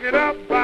Get it up.